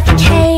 like a